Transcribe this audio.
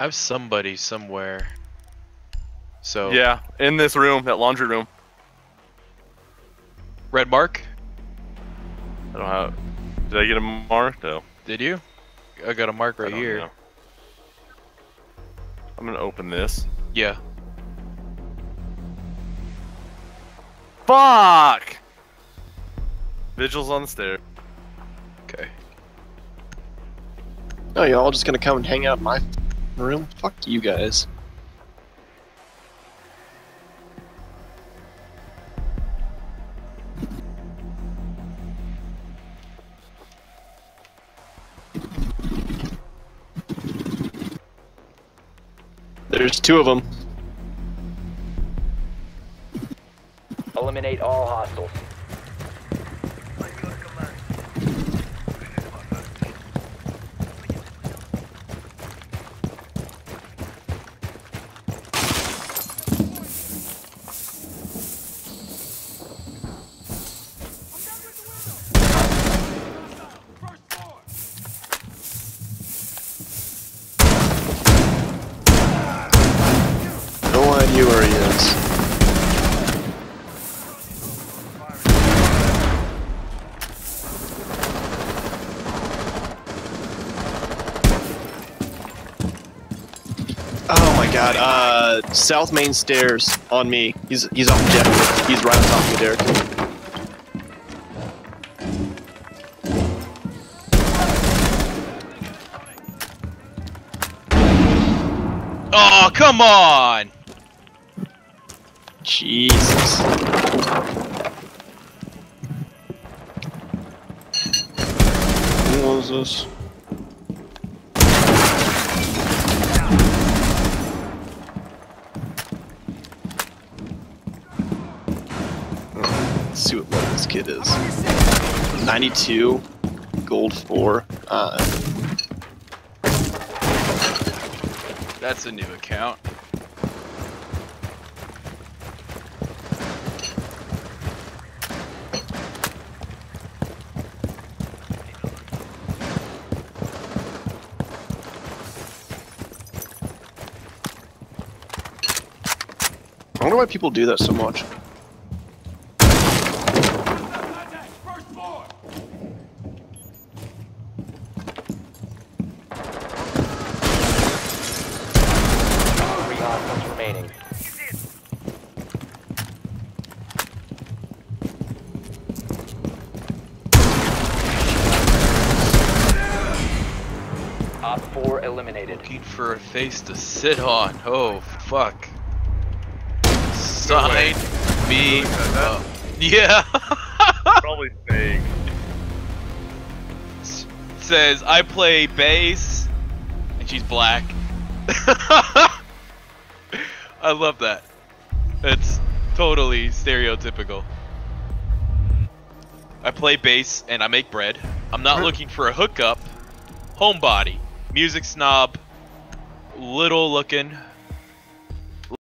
I have somebody somewhere. So Yeah, in this room, that laundry room. red mark. I don't have. Did I get a mark? No. Did you? I got a mark I right don't here. know. I'm gonna open this. Yeah. Fuck! Vigil's on the stair. Okay. Oh, y'all just gonna come and hang out in my room? Fuck you guys. There's two of them. Eliminate all hostiles. No idea where he is. Oh my god, uh, South Main Stairs on me. He's he's off objective. He's right on top of me, Derek. Oh come on! Jesus. Who was this? Let's see what level this kid is. 92, gold 4. Uh, That's a new account. I wonder why people do that so much. Three hostiles remaining. Op 4 eliminated. Looking for a face to sit on. Oh fuck. Sign me up. Yeah. Probably fake. Says I play bass, and she's black. I love that. It's totally stereotypical. I play bass and I make bread. I'm not looking for a hookup. Homebody. Music snob. Little looking.